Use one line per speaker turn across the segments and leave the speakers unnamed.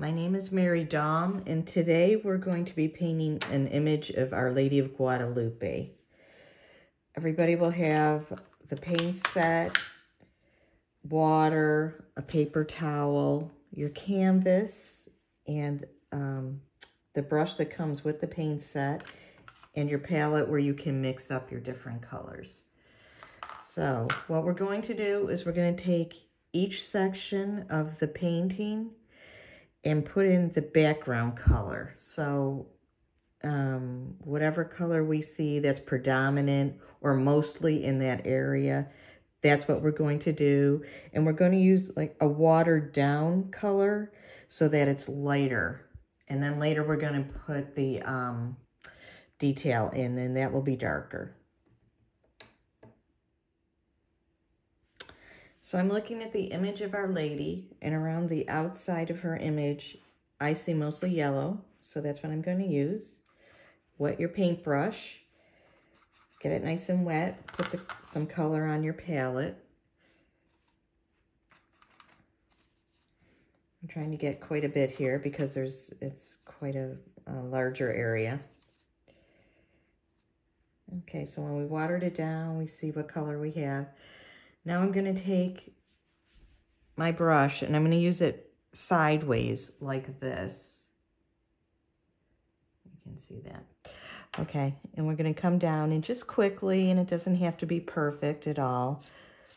My name is Mary Daum, and today we're going to be painting an image of Our Lady of Guadalupe. Everybody will have the paint set, water, a paper towel, your canvas, and um, the brush that comes with the paint set, and your palette where you can mix up your different colors. So what we're going to do is we're going to take each section of the painting and put in the background color. So um, whatever color we see that's predominant or mostly in that area, that's what we're going to do. And we're going to use like a watered down color so that it's lighter. And then later we're going to put the um, detail in and that will be darker. So I'm looking at the image of Our Lady, and around the outside of her image, I see mostly yellow, so that's what I'm going to use. Wet your paintbrush, get it nice and wet, put the, some color on your palette. I'm trying to get quite a bit here because there's it's quite a, a larger area. Okay, so when we watered it down, we see what color we have. Now I'm going to take my brush and I'm going to use it sideways like this. You can see that. Okay, and we're going to come down and just quickly, and it doesn't have to be perfect at all,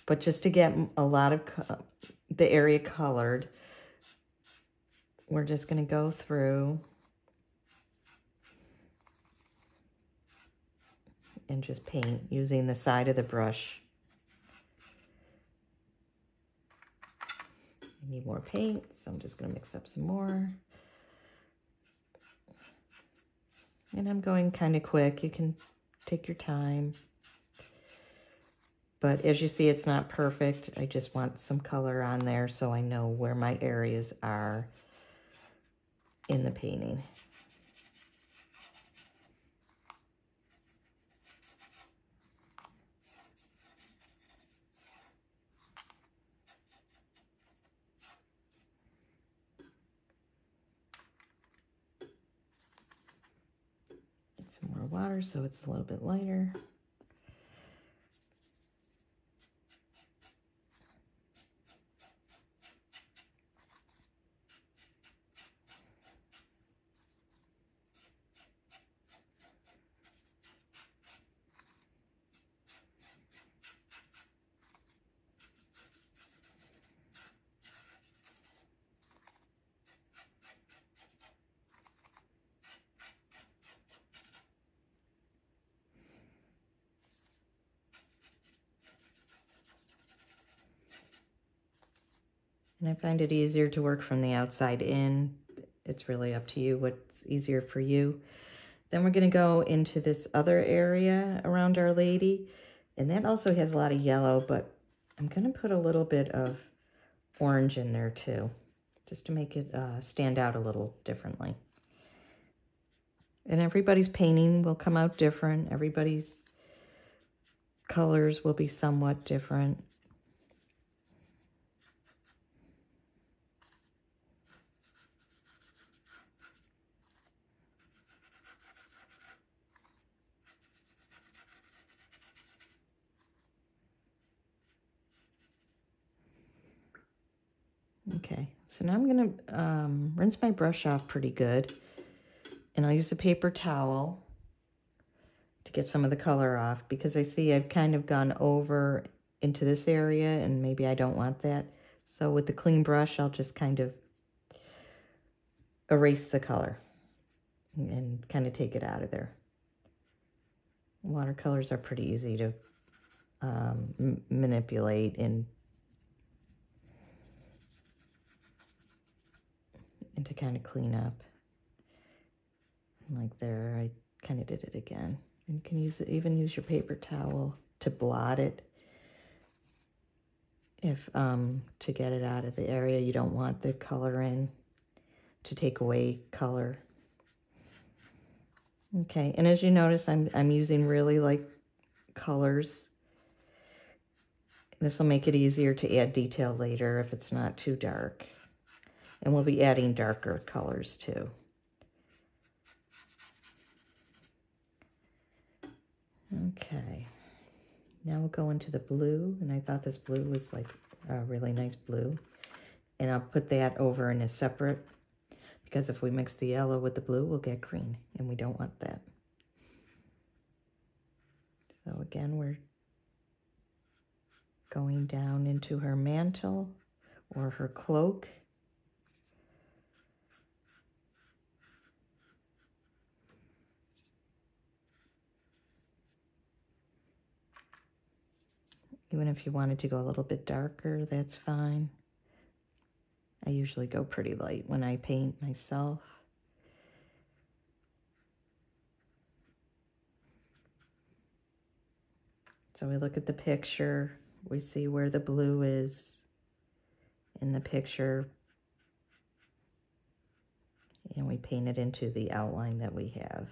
but just to get a lot of the area colored, we're just going to go through and just paint using the side of the brush. I need more paint, so I'm just going to mix up some more. And I'm going kind of quick. You can take your time. But as you see, it's not perfect. I just want some color on there so I know where my areas are in the painting. Water so it's a little bit lighter. And I find it easier to work from the outside in. It's really up to you what's easier for you. Then we're going to go into this other area around Our Lady. And that also has a lot of yellow, but I'm going to put a little bit of orange in there too, just to make it uh, stand out a little differently. And everybody's painting will come out different. Everybody's colors will be somewhat different. Okay, now I'm going to um, rinse my brush off pretty good. And I'll use a paper towel to get some of the color off because I see I've kind of gone over into this area and maybe I don't want that. So with the clean brush, I'll just kind of erase the color and kind of take it out of there. Watercolors are pretty easy to um, manipulate and and to kind of clean up. And like there, I kind of did it again. And you can use it, even use your paper towel to blot it. If um, to get it out of the area you don't want the color in, to take away color. Okay, and as you notice, I'm, I'm using really like colors. This will make it easier to add detail later if it's not too dark. And we'll be adding darker colors too. Okay, now we'll go into the blue, and I thought this blue was like a really nice blue. And I'll put that over in a separate, because if we mix the yellow with the blue, we'll get green, and we don't want that. So again, we're going down into her mantle or her cloak. Even if you wanted to go a little bit darker, that's fine. I usually go pretty light when I paint myself. So we look at the picture, we see where the blue is in the picture, and we paint it into the outline that we have.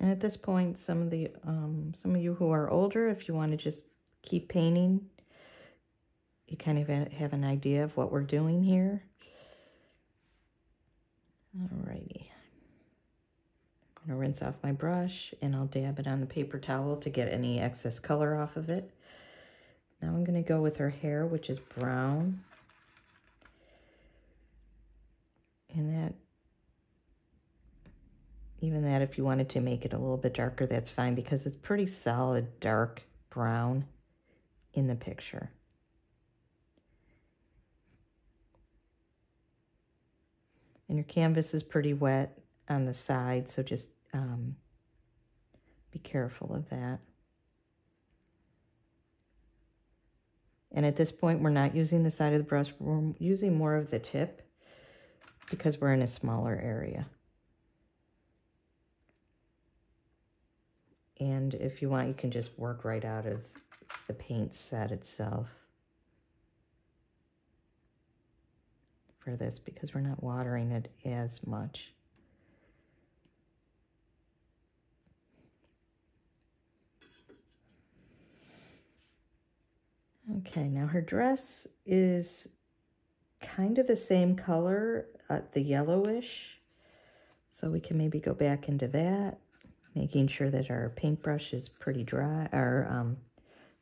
And at this point, some of the um, some of you who are older, if you want to just keep painting, you kind of have an idea of what we're doing here. Alrighty. I'm going to rinse off my brush and I'll dab it on the paper towel to get any excess color off of it. Now I'm going to go with her hair, which is brown. And that even that, if you wanted to make it a little bit darker, that's fine because it's pretty solid dark brown in the picture. And your canvas is pretty wet on the side, so just um, be careful of that. And at this point, we're not using the side of the brush, we're using more of the tip because we're in a smaller area. And if you want, you can just work right out of the paint set itself for this because we're not watering it as much. Okay, now her dress is kind of the same color, uh, the yellowish. So we can maybe go back into that making sure that our paintbrush is pretty dry, or, um,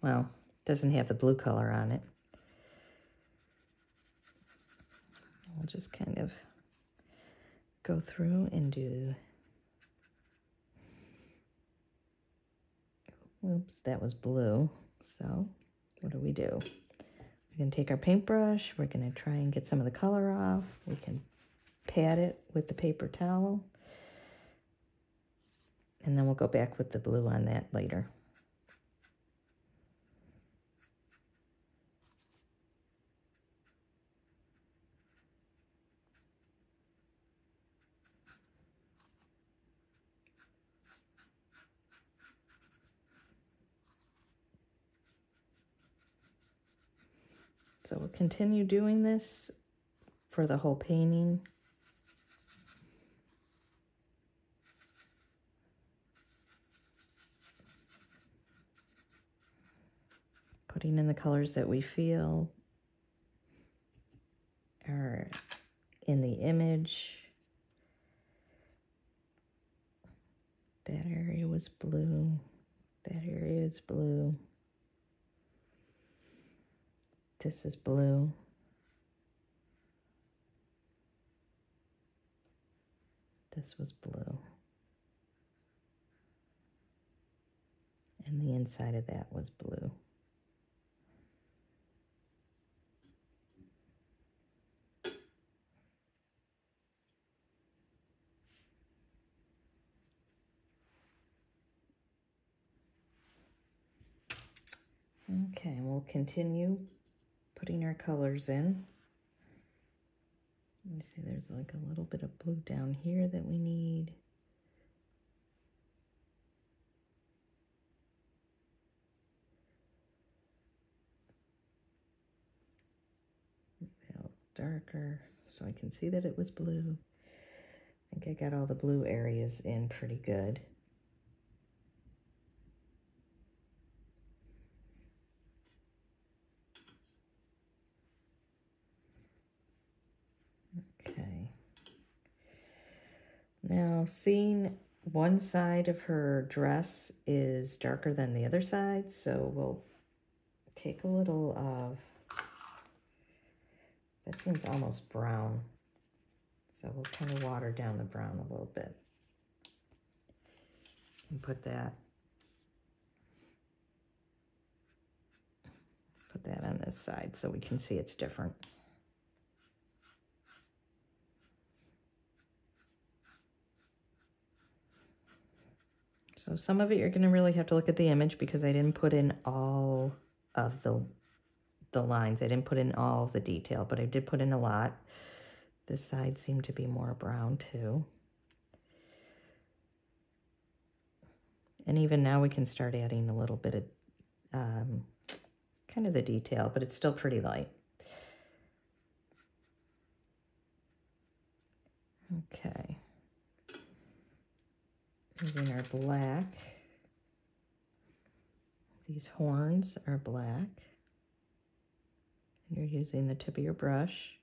well, doesn't have the blue color on it. We'll just kind of go through and do, oops, that was blue. So what do we do? We're to take our paintbrush. We're going to try and get some of the color off. We can pat it with the paper towel and then we'll go back with the blue on that later. So we'll continue doing this for the whole painting. In the colors that we feel are in the image. That area was blue. That area is blue. This is blue. This was blue. And the inside of that was blue. Okay, we'll continue putting our colors in. You see there's like a little bit of blue down here that we need. darker so I can see that it was blue. I think I got all the blue areas in pretty good. Now, seeing one side of her dress is darker than the other side, so we'll take a little of, that seems almost brown. So we'll kind of water down the brown a little bit. And put that, put that on this side so we can see it's different. So some of it you're going to really have to look at the image because I didn't put in all of the, the lines. I didn't put in all of the detail, but I did put in a lot. This side seemed to be more brown too. And even now we can start adding a little bit of um, kind of the detail, but it's still pretty light. Okay using our black. These horns are black. And you're using the tip of your brush.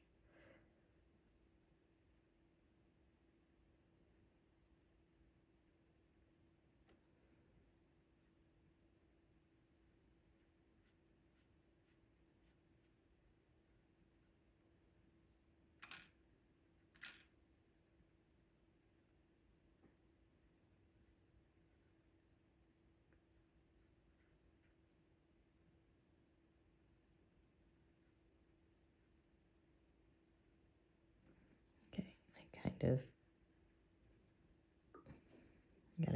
kind of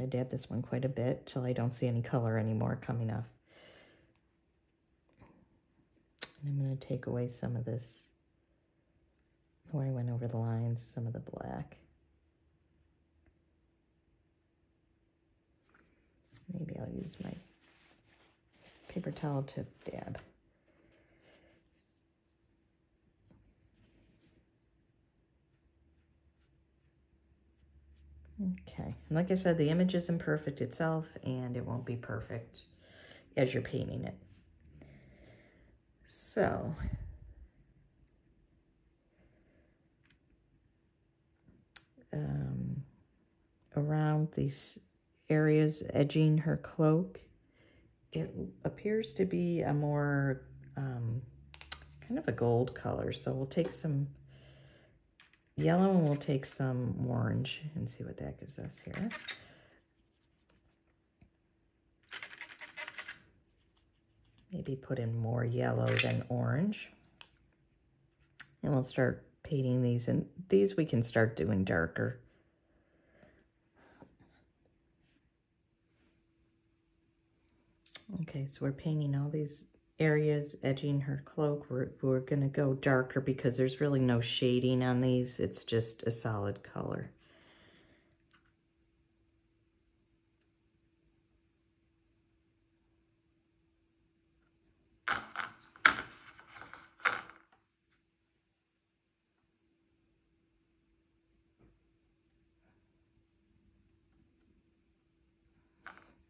gotta dab this one quite a bit till I don't see any color anymore coming off. And I'm gonna take away some of this where I went over the lines, some of the black. Maybe I'll use my paper towel to dab. Okay, like I said, the image isn't perfect itself and it won't be perfect as you're painting it. So, um, around these areas edging her cloak, it appears to be a more um, kind of a gold color. So we'll take some yellow and we'll take some orange and see what that gives us here. Maybe put in more yellow than orange. And we'll start painting these, and these we can start doing darker. Okay, so we're painting all these areas edging her cloak, we're, we're going to go darker because there's really no shading on these. It's just a solid color.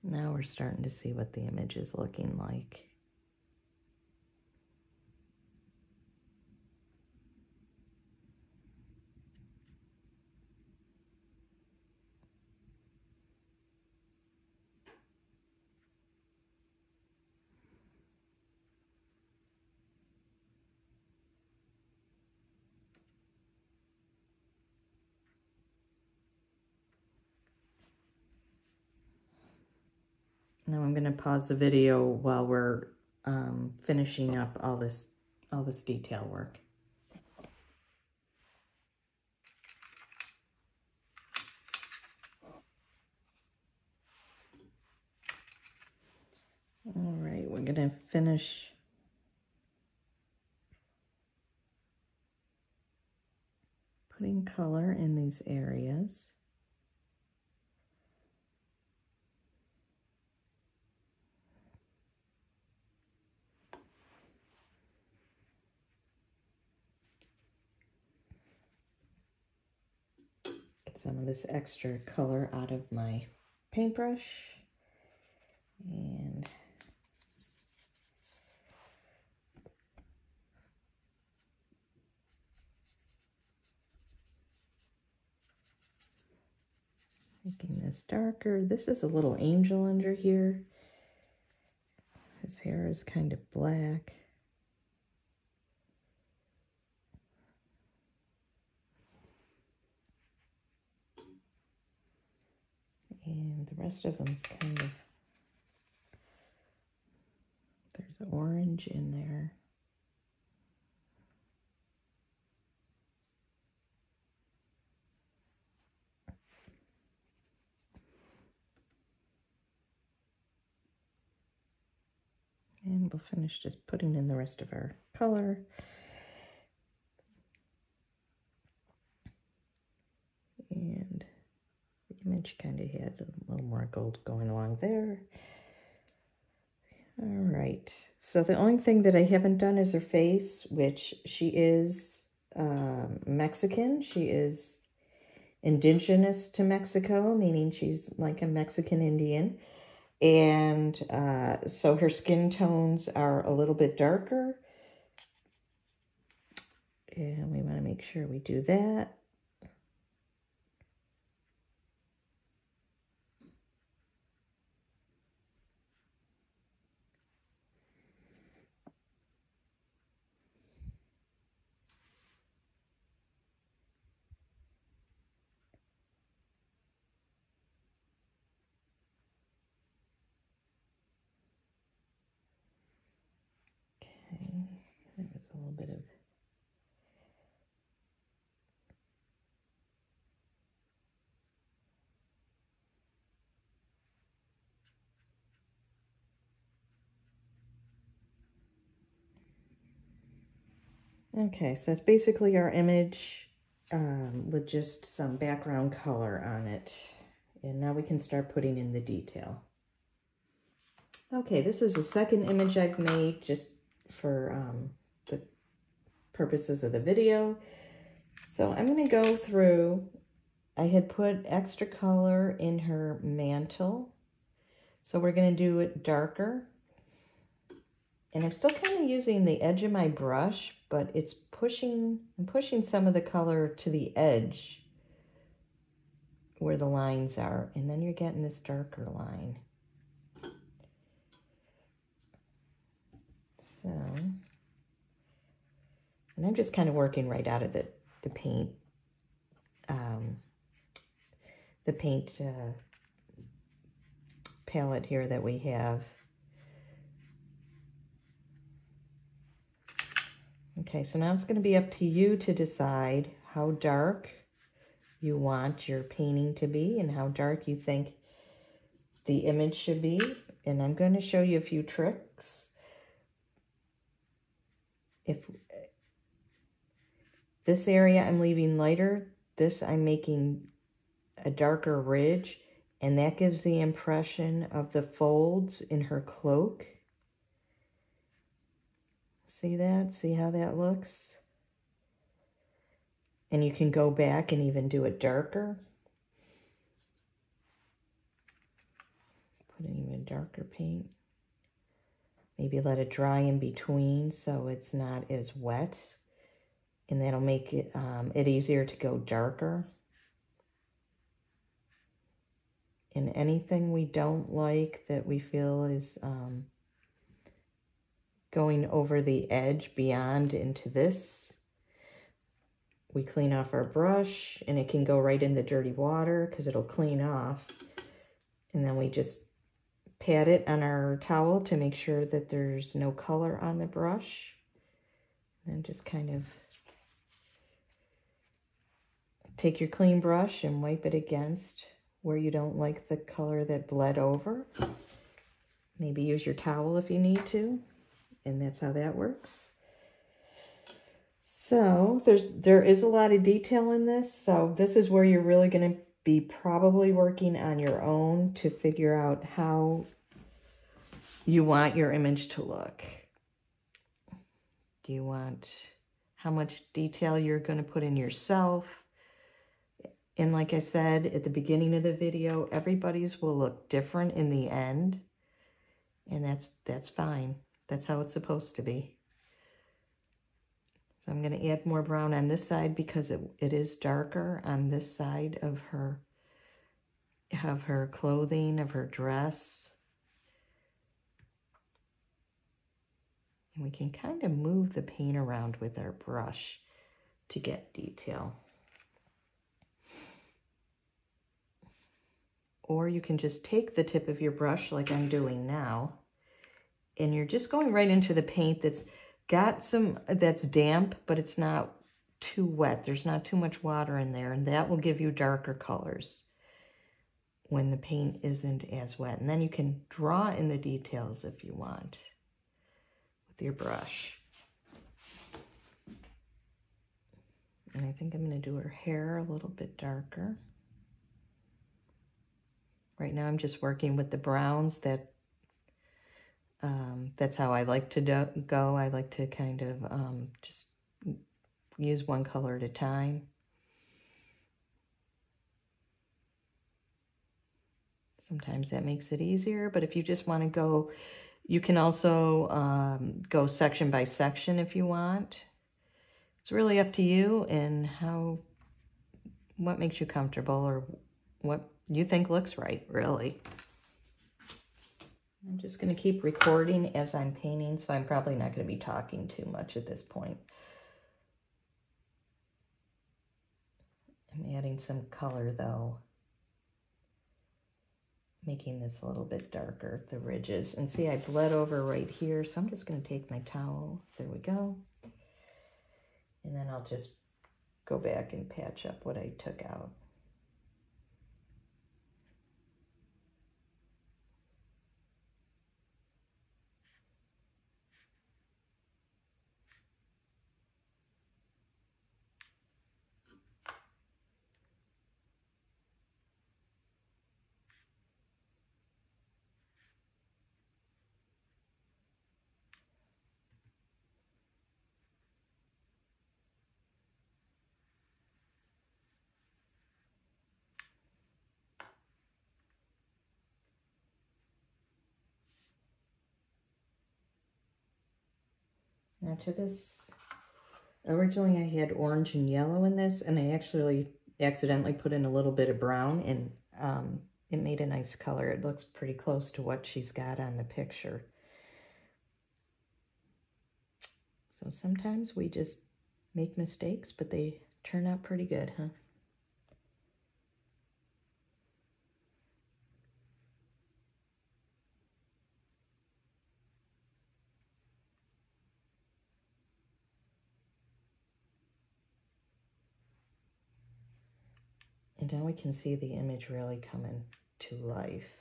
Now we're starting to see what the image is looking like. Now I'm going to pause the video while we're um, finishing up all this, all this detail work. All right, we're going to finish putting color in these areas. Some of this extra color out of my paintbrush. And making this darker. This is a little angel under here. His hair is kind of black. And the rest of them's kind of, there's orange in there. And we'll finish just putting in the rest of our color. And the image kind of had a little more gold going along there. All right, so the only thing that I haven't done is her face, which she is um, Mexican. She is indigenous to Mexico, meaning she's like a Mexican Indian. And uh, so her skin tones are a little bit darker. And we want to make sure we do that. Okay, so that's basically our image um, with just some background color on it. And now we can start putting in the detail. Okay, this is the second image I've made just for um, the purposes of the video. So I'm going to go through, I had put extra color in her mantle. So we're going to do it darker. And I'm still kind of using the edge of my brush, but it's pushing, I'm pushing some of the color to the edge where the lines are. And then you're getting this darker line. So, and I'm just kind of working right out of the, the paint, um, the paint uh, palette here that we have. Okay, so now it's going to be up to you to decide how dark you want your painting to be and how dark you think the image should be. And I'm going to show you a few tricks. If this area I'm leaving lighter, this I'm making a darker ridge, and that gives the impression of the folds in her cloak. See that? See how that looks? And you can go back and even do it darker. Put in even darker paint. Maybe let it dry in between so it's not as wet. And that'll make it, um, it easier to go darker. And anything we don't like that we feel is um, going over the edge beyond into this. We clean off our brush and it can go right in the dirty water because it'll clean off. And then we just pat it on our towel to make sure that there's no color on the brush. And then just kind of take your clean brush and wipe it against where you don't like the color that bled over. Maybe use your towel if you need to and that's how that works. So there's there is a lot of detail in this. So this is where you're really going to be probably working on your own to figure out how you want your image to look. Do you want how much detail you're going to put in yourself? And like I said at the beginning of the video, everybody's will look different in the end. And that's that's fine. That's how it's supposed to be. So I'm going to add more brown on this side because it, it is darker on this side of her of her clothing, of her dress. And we can kind of move the paint around with our brush to get detail. Or you can just take the tip of your brush like I'm doing now, and you're just going right into the paint that's got some, that's damp, but it's not too wet. There's not too much water in there, and that will give you darker colors when the paint isn't as wet. And then you can draw in the details if you want with your brush. And I think I'm going to do her hair a little bit darker. Right now I'm just working with the browns that um, that's how I like to do, go. I like to kind of um, just use one color at a time. Sometimes that makes it easier, but if you just want to go, you can also um, go section by section if you want. It's really up to you and how, what makes you comfortable or what you think looks right, really. I'm just going to keep recording as I'm painting, so I'm probably not going to be talking too much at this point. I'm adding some color, though, making this a little bit darker, the ridges. And see, I bled over right here, so I'm just going to take my towel. There we go. And then I'll just go back and patch up what I took out. Now to this, originally I had orange and yellow in this, and I actually accidentally put in a little bit of brown, and um, it made a nice color. It looks pretty close to what she's got on the picture. So sometimes we just make mistakes, but they turn out pretty good, huh? Can see the image really coming to life.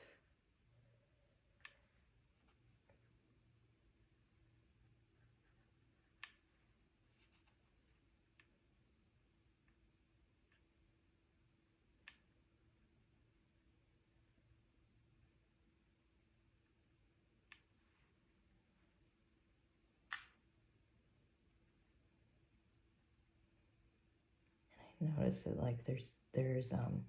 Notice that like there's there's um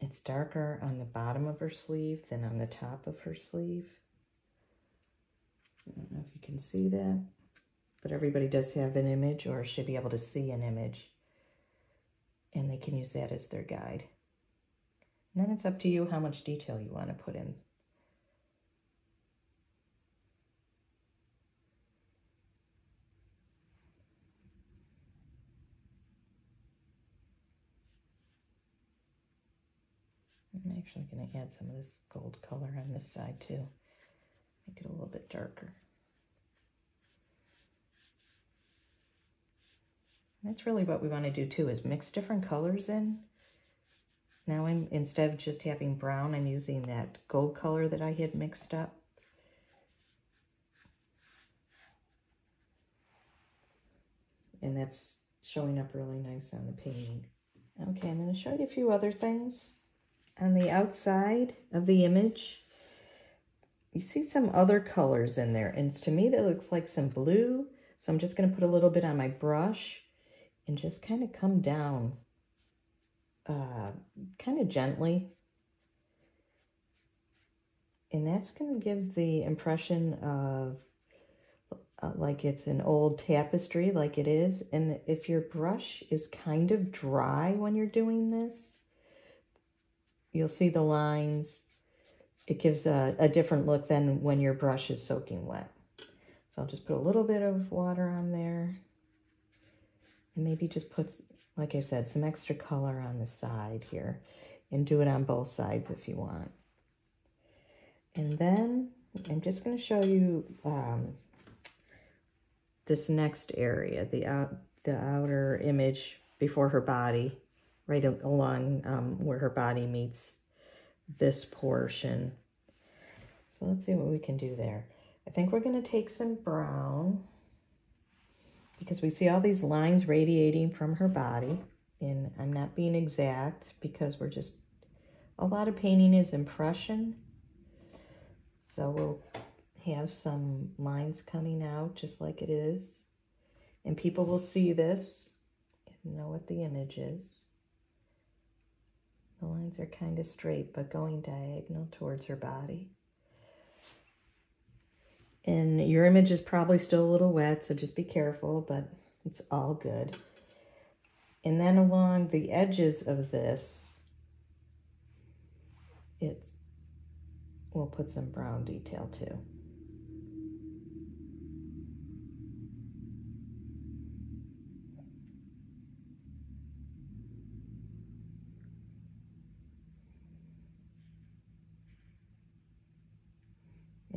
it's darker on the bottom of her sleeve than on the top of her sleeve. I don't know if you can see that, but everybody does have an image or should be able to see an image and they can use that as their guide. And then it's up to you how much detail you want to put in. I'm actually going to add some of this gold color on this side too. Make it a little bit darker. And that's really what we want to do too, is mix different colors in. Now I'm, instead of just having brown, I'm using that gold color that I had mixed up. And that's showing up really nice on the painting. Okay, I'm going to show you a few other things on the outside of the image, you see some other colors in there. And to me, that looks like some blue. So I'm just going to put a little bit on my brush and just kind of come down uh, kind of gently. And that's going to give the impression of uh, like it's an old tapestry, like it is. And if your brush is kind of dry when you're doing this, you'll see the lines. It gives a, a different look than when your brush is soaking wet. So I'll just put a little bit of water on there. And maybe just put, like I said, some extra color on the side here. And do it on both sides if you want. And then I'm just going to show you um, this next area, the, out, the outer image before her body, right along um, where her body meets this portion. So let's see what we can do there. I think we're going to take some brown because we see all these lines radiating from her body. And I'm not being exact because we're just, a lot of painting is impression. So we'll have some lines coming out just like it is. And people will see this and know what the image is. The lines are kind of straight, but going diagonal towards her body. And your image is probably still a little wet, so just be careful, but it's all good. And then along the edges of this, it's We'll put some brown detail too.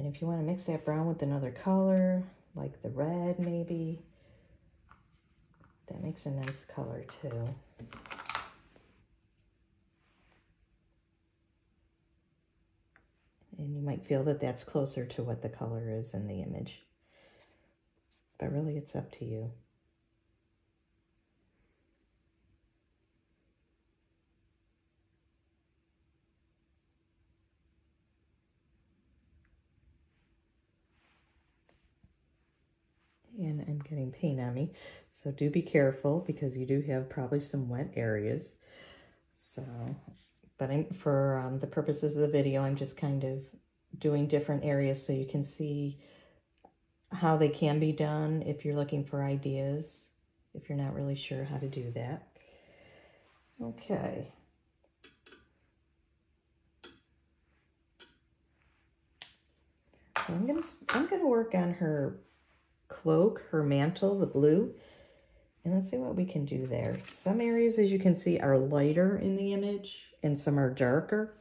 And if you want to mix that brown with another color, like the red maybe, that makes a nice color too. And you might feel that that's closer to what the color is in the image. But really, it's up to you. and I'm getting paint on me. So do be careful because you do have probably some wet areas. So but I'm, for um, the purposes of the video, I'm just kind of doing different areas so you can see how they can be done if you're looking for ideas, if you're not really sure how to do that. Okay. So I'm gonna I'm gonna work on her cloak, her mantle, the blue, and let's see what we can do there. Some areas, as you can see, are lighter in the image, and some are darker.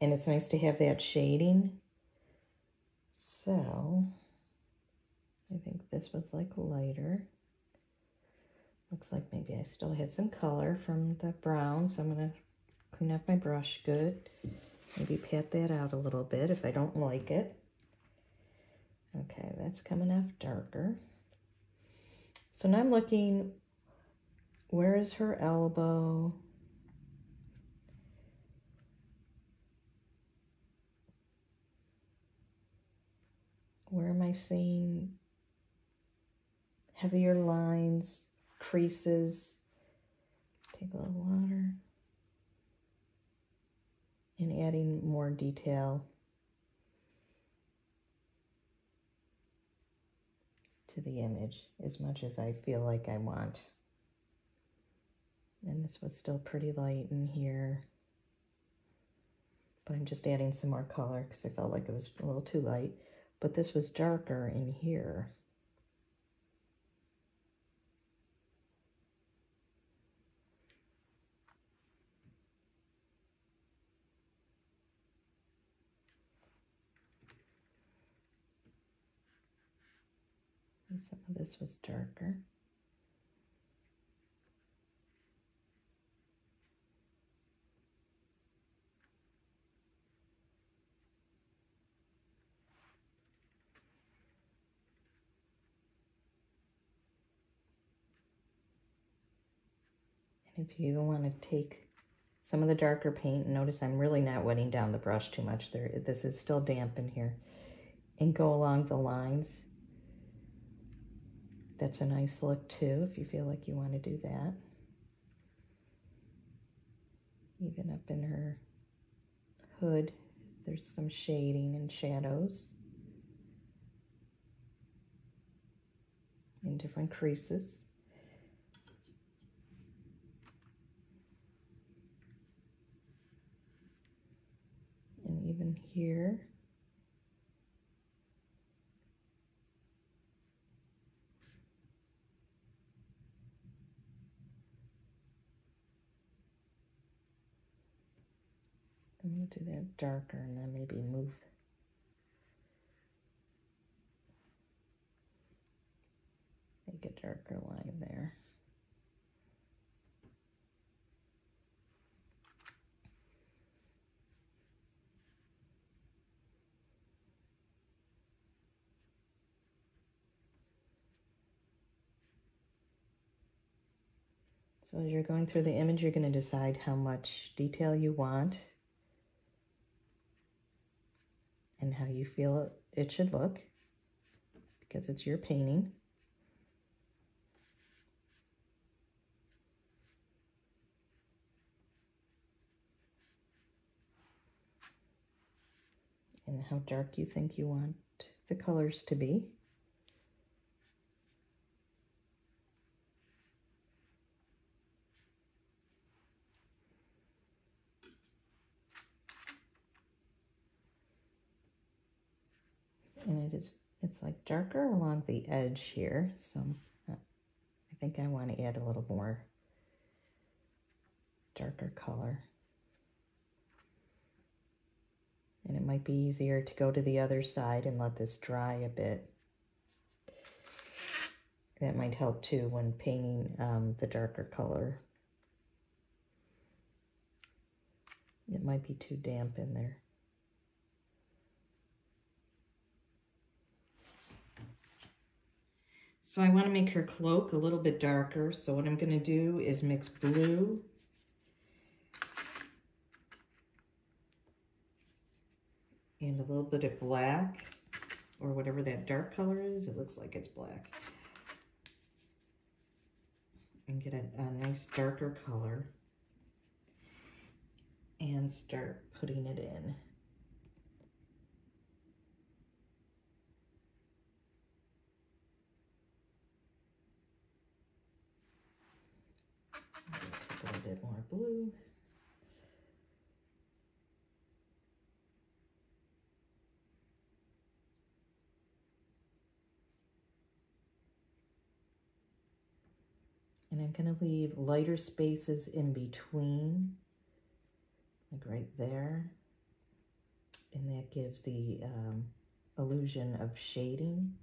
And it's nice to have that shading. So, I think this was like lighter. Looks like maybe I still had some color from the brown, so I'm going to clean up my brush good. Maybe pat that out a little bit if I don't like it. Okay, that's coming off darker. So now I'm looking, where is her elbow? Where am I seeing heavier lines, creases? Take a little water. And adding more detail to the image as much as I feel like I want. And this was still pretty light in here. But I'm just adding some more color because I felt like it was a little too light but this was darker in here. Some of this was darker. And if you even want to take some of the darker paint, notice I'm really not wetting down the brush too much. There, This is still damp in here. And go along the lines. That's a nice look too, if you feel like you want to do that. Even up in her hood, there's some shading and shadows in different creases. And even here. Do that darker and then maybe move. Make a darker line there. So as you're going through the image, you're going to decide how much detail you want and how you feel it should look because it's your painting. And how dark you think you want the colors to be. And it is it's like darker along the edge here so uh, I think I want to add a little more darker color. And it might be easier to go to the other side and let this dry a bit. That might help too when painting um, the darker color. It might be too damp in there So I want to make her cloak a little bit darker. So what I'm going to do is mix blue and a little bit of black or whatever that dark color is. It looks like it's black. And get a, a nice darker color and start putting it in. bit more blue. And I'm going to leave lighter spaces in between, like right there. And that gives the um, illusion of shading.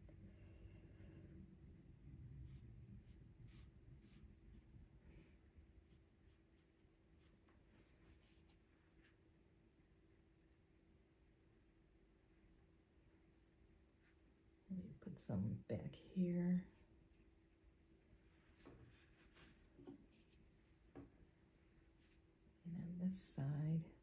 Some back here. And on this side.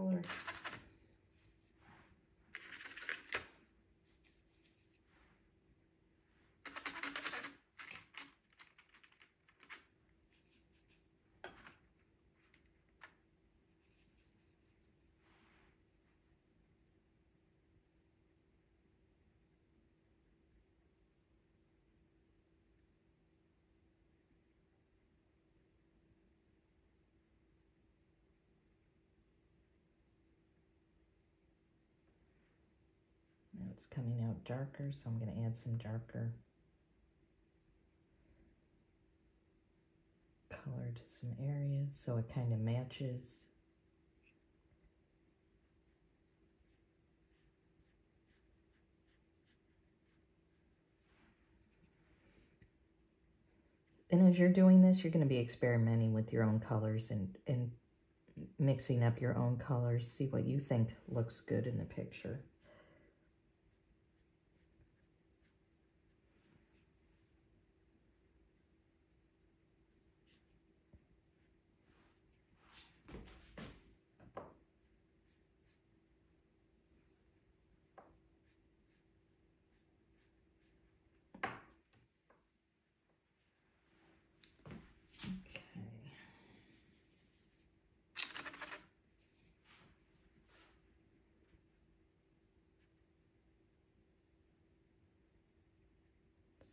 Color. It's coming out darker, so I'm going to add some darker color to some areas so it kind of matches. and as you're doing this, you're going to be experimenting with your own colors and, and mixing up your own colors. See what you think looks good in the picture.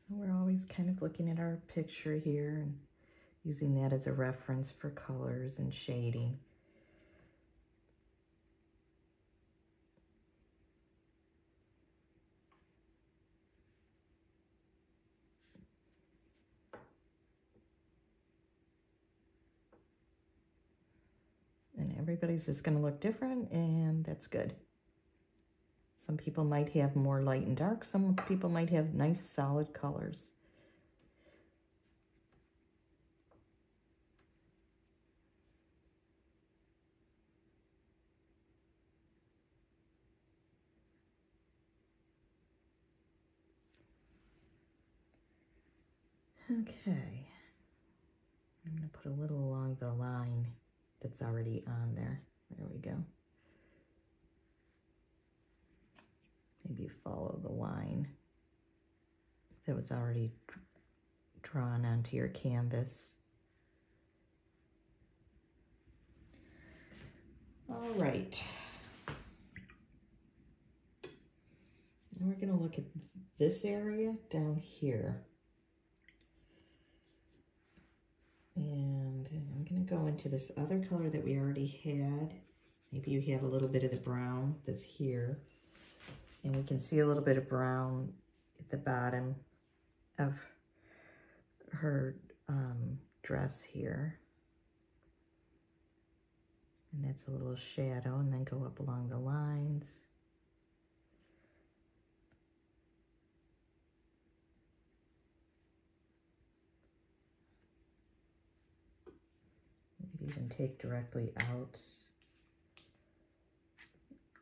So we're always kind of looking at our picture here and using that as a reference for colors and shading. And everybody's just going to look different and that's good. Some people might have more light and dark. Some people might have nice solid colors. Okay. I'm going to put a little along the line that's already on there. There we go. maybe follow the line that was already drawn onto your canvas. All right. Now we're going to look at this area down here. And I'm going to go into this other color that we already had. Maybe you have a little bit of the brown that's here. And we can see a little bit of brown at the bottom of her um, dress here. And that's a little shadow and then go up along the lines. Could even take directly out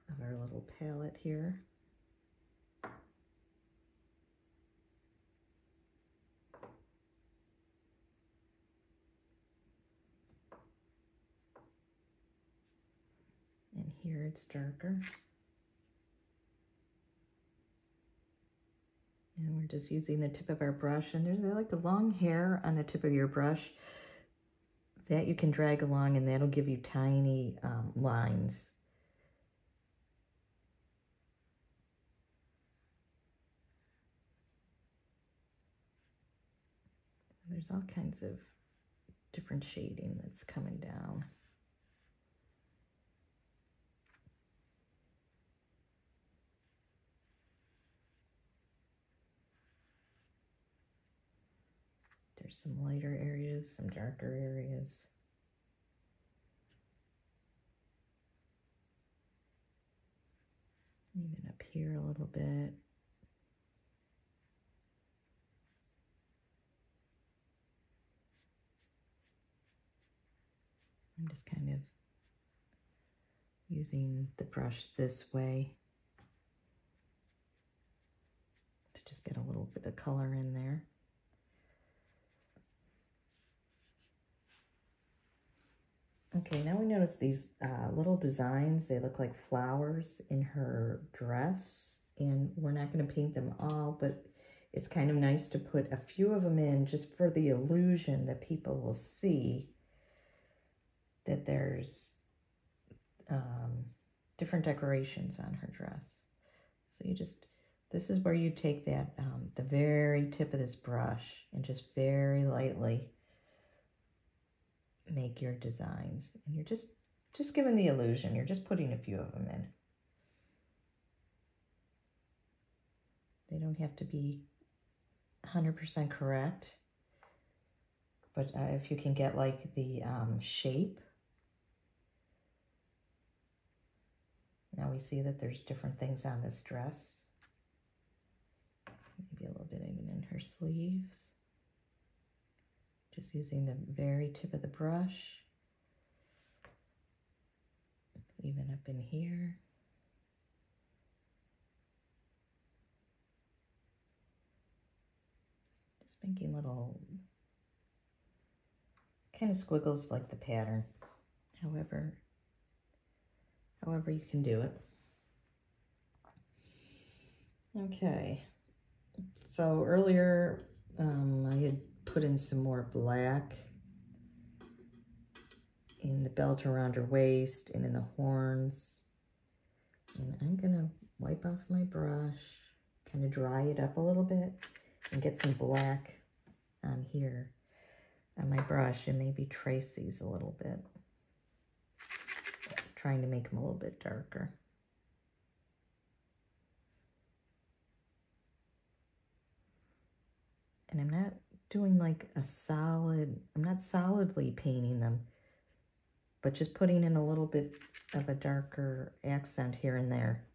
of our little palette here. And here it's darker. And we're just using the tip of our brush. And there's like a long hair on the tip of your brush that you can drag along and that'll give you tiny um, lines. There's all kinds of different shading that's coming down. There's some lighter areas, some darker areas. Even up here a little bit. I'm just kind of using the brush this way to just get a little bit of color in there. Okay, now we notice these uh, little designs. They look like flowers in her dress. And we're not going to paint them all, but it's kind of nice to put a few of them in just for the illusion that people will see that there's um, different decorations on her dress. So you just, this is where you take that, um, the very tip of this brush and just very lightly make your designs. And you're just, just giving the illusion. You're just putting a few of them in. They don't have to be 100% correct. But uh, if you can get like the um, shape. Now we see that there's different things on this dress. Maybe a little bit even in her sleeves. Just using the very tip of the brush. Even up in here. Just making little kind of squiggles like the pattern. However, however you can do it. Okay, so earlier um, I had put in some more black in the belt around her waist and in the horns. And I'm gonna wipe off my brush, kind of dry it up a little bit and get some black on here on my brush and maybe trace these a little bit. Trying to make them a little bit darker. And I'm not doing like a solid, I'm not solidly painting them, but just putting in a little bit of a darker accent here and there.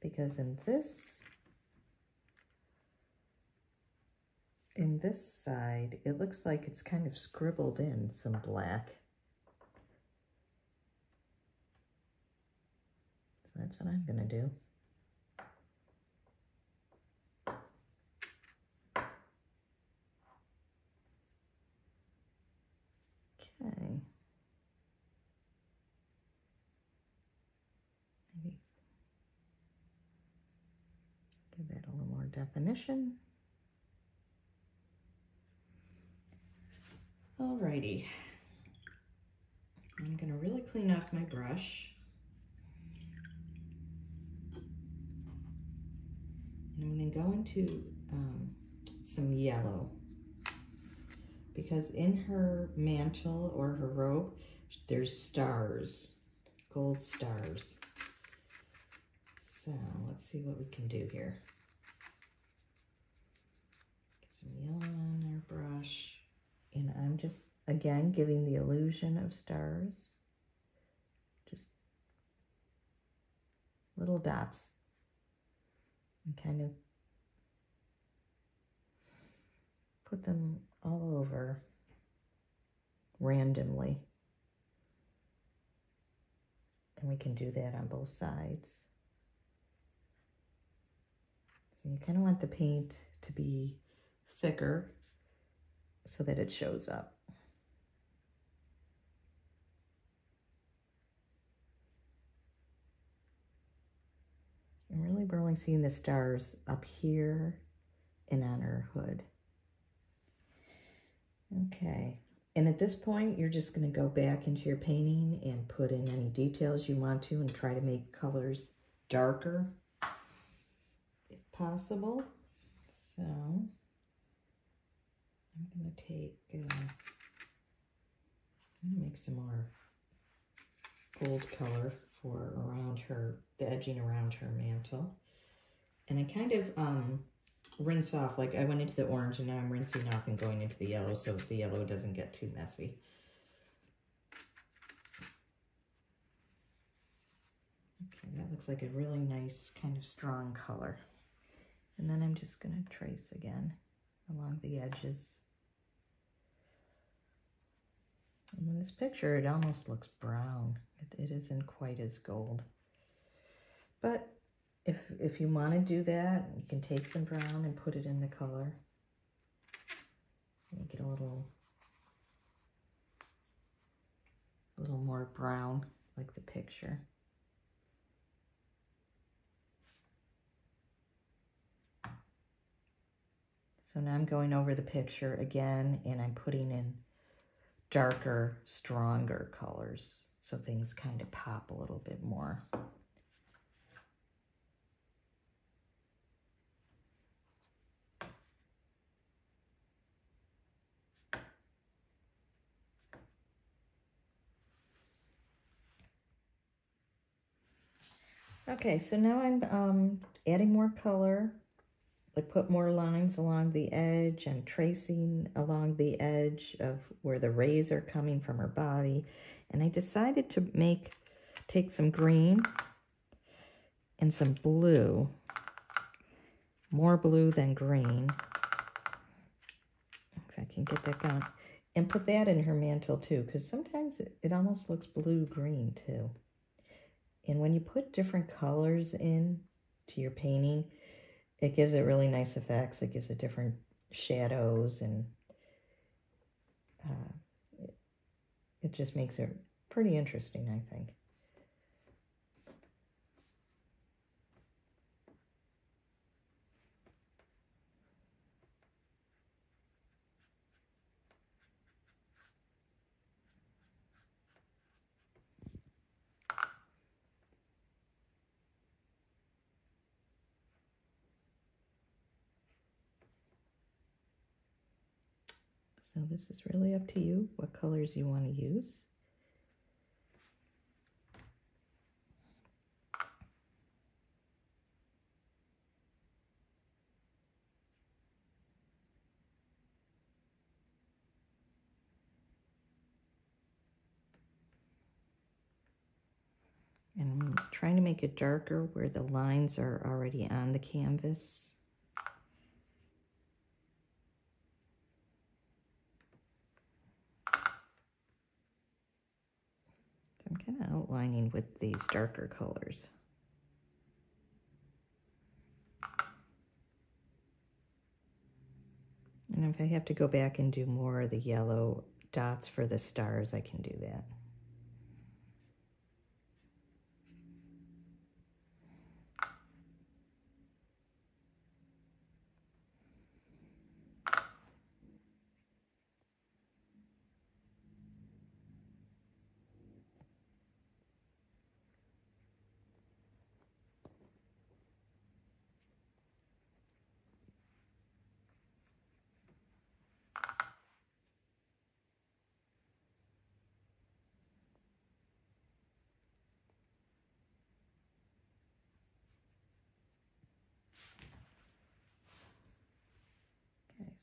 Because in this in this side, it looks like it's kind of scribbled in some black. So that's what I'm to do. Okay. Maybe give that a little more definition. Alrighty. I'm to really clean off my brush. And I'm to go into um, some yellow. Because in her mantle or her robe, there's stars, gold stars. So let's see what we can do here. Some yellow on our brush. And I'm just, again, giving the illusion of stars. Just little dots. And kind of put them all over randomly. And we can do that on both sides. So you kind of want the paint to be thicker so that it shows up. I'm really barely seeing the stars up here and on her hood. Okay, and at this point, you're just going to go back into your painting and put in any details you want to and try to make colors darker if possible. So I'm going to take, uh, I'm going to make some more gold color for around her, the edging around her mantle. And I kind of um, rinse off, like I went into the orange and now I'm rinsing off and going into the yellow so the yellow doesn't get too messy. Okay, that looks like a really nice kind of strong color. And then I'm just going to trace again along the edges. And in this picture, it almost looks brown. It, it isn't quite as gold. But if, if you want to do that, you can take some brown and put it in the color. Make it a little, a little more brown, like the picture. So now I'm going over the picture again and I'm putting in darker, stronger colors so things kind of pop a little bit more. Okay, so now I'm um, adding more color I put more lines along the edge. I'm tracing along the edge of where the rays are coming from her body. And I decided to make, take some green and some blue, more blue than green. If I can get that going. And put that in her mantle too, because sometimes it, it almost looks blue-green too. And when you put different colors in to your painting, it gives it really nice effects. It gives it different shadows and uh, it, it just makes it pretty interesting, I think. So this is really up to you what colors you want to use. And I'm trying to make it darker where the lines are already on the canvas. So I'm kind of outlining with these darker colors. And if I have to go back and do more of the yellow dots for the stars, I can do that.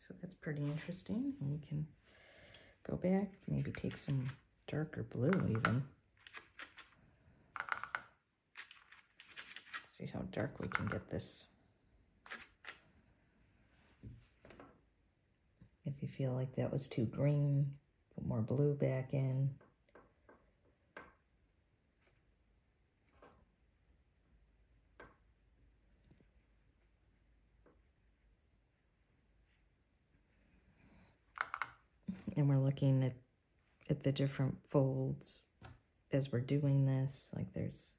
So that's pretty interesting. And we can go back, maybe take some darker blue even. Let's see how dark we can get this. If you feel like that was too green, put more blue back in. And we're looking at, at the different folds as we're doing this. Like there's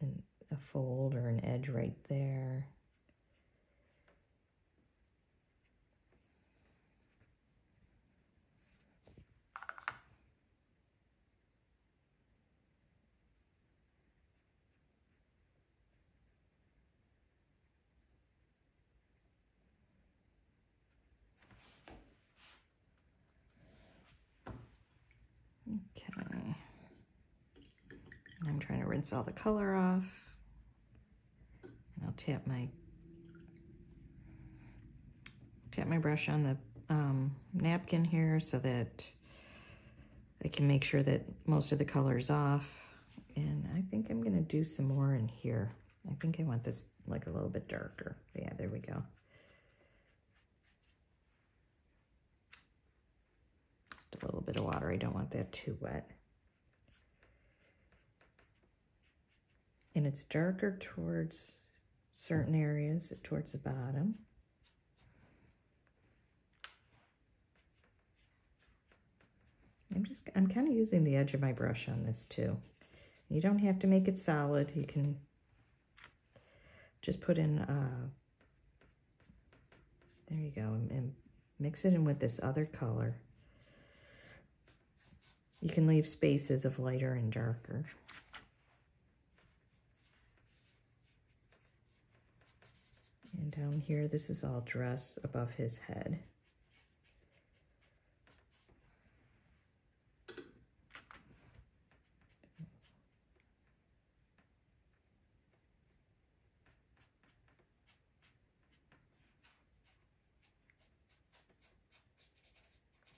an, a fold or an edge right there. Okay. I'm trying to rinse all the color off. And I'll tap my tap my brush on the um, napkin here so that I can make sure that most of the color is off. And I think I'm gonna do some more in here. I think I want this like a little bit darker. Yeah, there we go. Just a little bit of water. I don't want that too wet. And it's darker towards certain areas, towards the bottom. I'm just, I'm kind of using the edge of my brush on this too. You don't have to make it solid. You can just put in, uh, there you go, and, and mix it in with this other color. You can leave spaces of lighter and darker. And down here, this is all dress above his head.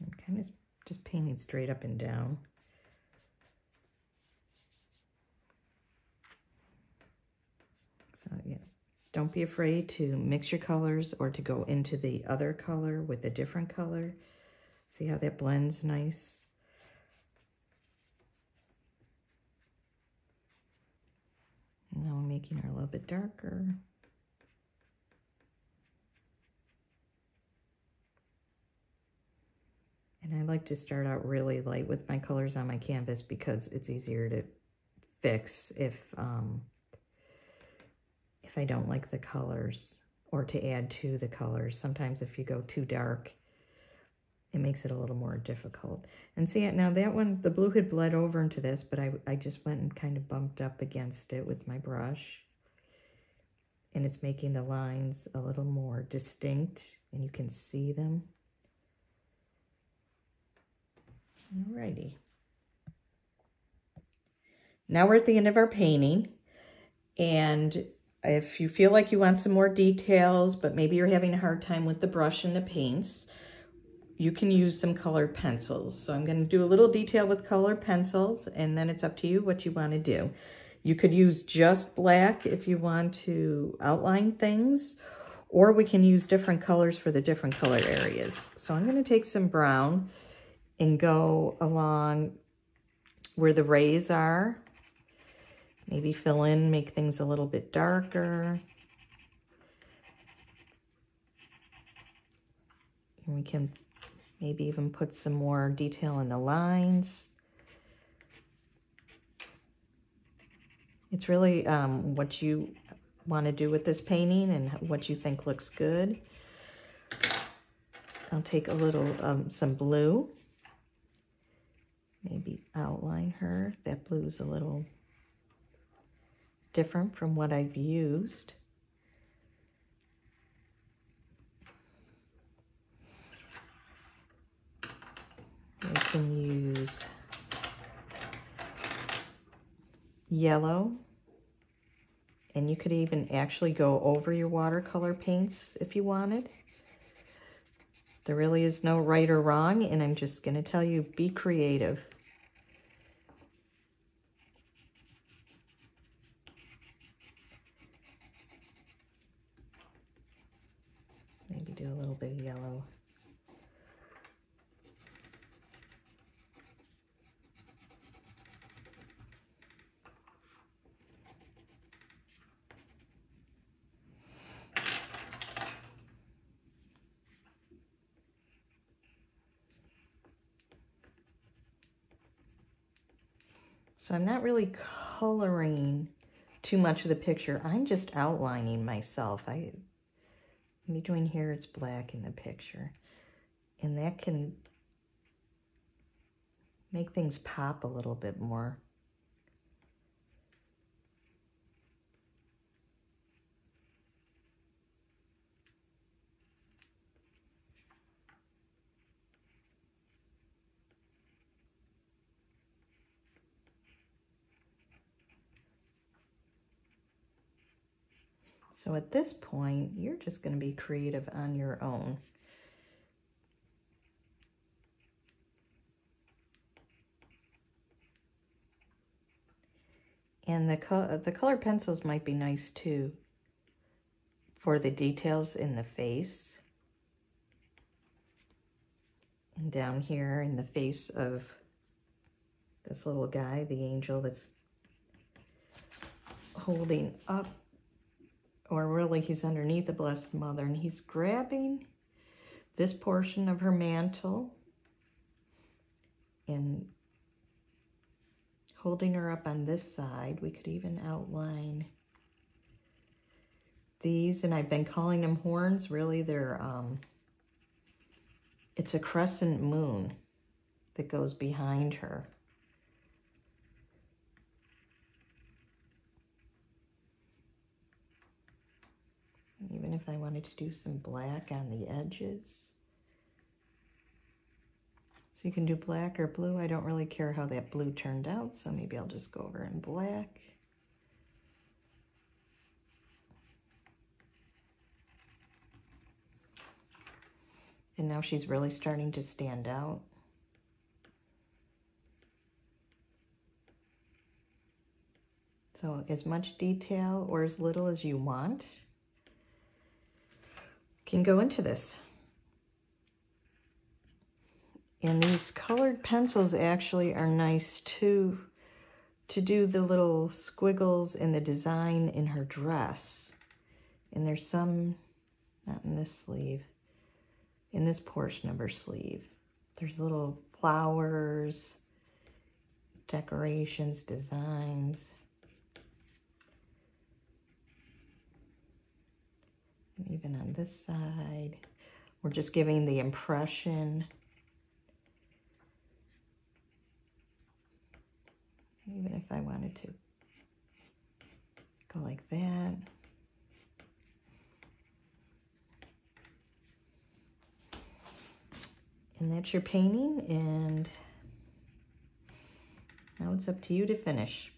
I'm kind of just painting straight up and down. So yeah, don't be afraid to mix your colors or to go into the other color with a different color. See how that blends nice? Now I'm making her a little bit darker. And I like to start out really light with my colors on my canvas because it's easier to fix if um, if I don't like the colors or to add to the colors. Sometimes if you go too dark, it makes it a little more difficult. And see, it now that one, the blue had bled over into this, but I, I just went and kind of bumped up against it with my brush. And it's making the lines a little more distinct, and you can see them. Alrighty. Now we're at the end of our painting, and if you feel like you want some more details, but maybe you're having a hard time with the brush and the paints, you can use some colored pencils. So I'm going to do a little detail with colored pencils, and then it's up to you what you want to do. You could use just black if you want to outline things, or we can use different colors for the different color areas. So I'm going to take some brown and go along where the rays are. Maybe fill in, make things a little bit darker. And we can Maybe even put some more detail in the lines. It's really um, what you want to do with this painting and what you think looks good. I'll take a little, um, some blue. Maybe outline her. That blue is a little different from what I've used. We can use yellow. And you could even actually go over your watercolor paints if you wanted. There really is no right or wrong, and I'm just going to tell you, be creative. A little bit of yellow. So I'm not really coloring too much of the picture. I'm just outlining myself. I between here it's black in the picture. And that can make things pop a little bit more. So at this point, you're just going to be creative on your own. And the, co the color pencils might be nice too for the details in the face. And down here in the face of this little guy, the angel that's holding up or really he's underneath the Blessed Mother, and he's grabbing this portion of her mantle and holding her up on this side. We could even outline these, and I've been calling them horns. Really, they're, um, it's a crescent moon that goes behind her. Even if I wanted to do some black on the edges. So you can do black or blue. I don't really care how that blue turned out, so maybe I'll just go over in black. And now she's really starting to stand out. So as much detail or as little as you want can go into this. And these colored pencils actually are nice too to do the little squiggles and the design in her dress. And there's some, not in this sleeve, in this portion of her sleeve. There's little flowers, decorations, designs. Even on this side, we're just giving the impression. Even if I wanted to go like that. And that's your painting, and now it's up to you to finish.